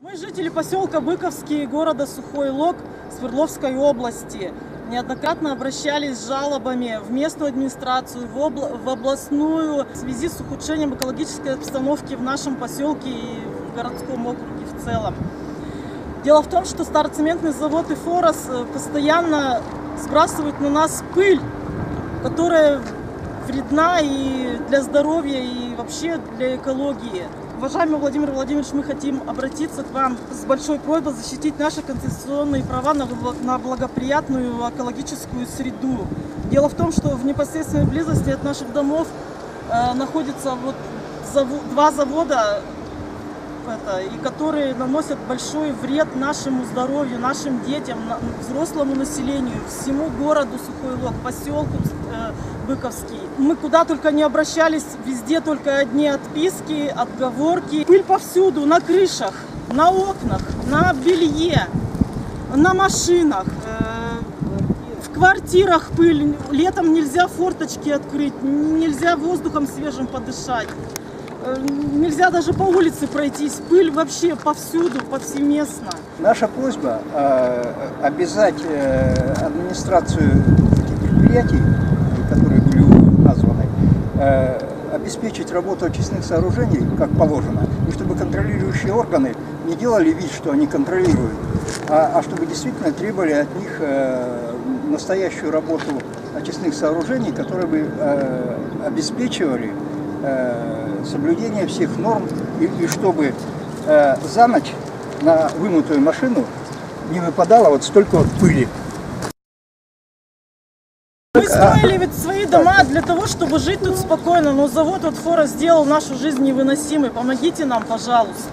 Мы жители поселка Быковский города Сухой Лог Свердловской области. Неоднократно обращались с жалобами в местную администрацию, в, обла- в областную в связи с ухудшением экологической обстановки в нашем поселке и в городском округе в целом. Дело в том, что староцементный завод «Эфорос» э, постоянно сбрасывает на нас пыль, которая вредна и для здоровья, и вообще для экологии. Уважаемый Владимир Владимирович, мы хотим обратиться к вам с большой просьбой защитить наши конституционные права на бл- на благоприятную экологическую среду. Дело в том, что в непосредственной близости от наших домов э, находятся вот два завода, это, и которые наносят большой вред нашему здоровью, нашим детям, взрослому населению, всему городу Сухой Лог, поселку э, Быковский. Мы куда только не обращались, везде только одни отписки, отговорки. Пыль повсюду, на крышах, на окнах, на белье, на машинах. э, В квартирах пыль, летом нельзя форточки открыть, нельзя воздухом свежим подышать. Э, Нельзя даже по улице пройтись. Пыль вообще повсюду, повсеместно. Наша просьба э, обязать э, администрацию этих предприятий, которые были названы, э, обеспечить работу очистных сооружений, как положено, и чтобы контролирующие органы не делали вид, что они контролируют, а, а чтобы действительно требовали от них э, настоящую работу очистных сооружений, которые бы э, обеспечивали э, соблюдение всех норм и, и чтобы э, за ночь на вымытую машину не выпадало вот столько вот пыли. Мы строили ведь свои дома для того, чтобы жить тут спокойно, но завод вот Фора сделал нашу жизнь невыносимой. Помогите нам, пожалуйста.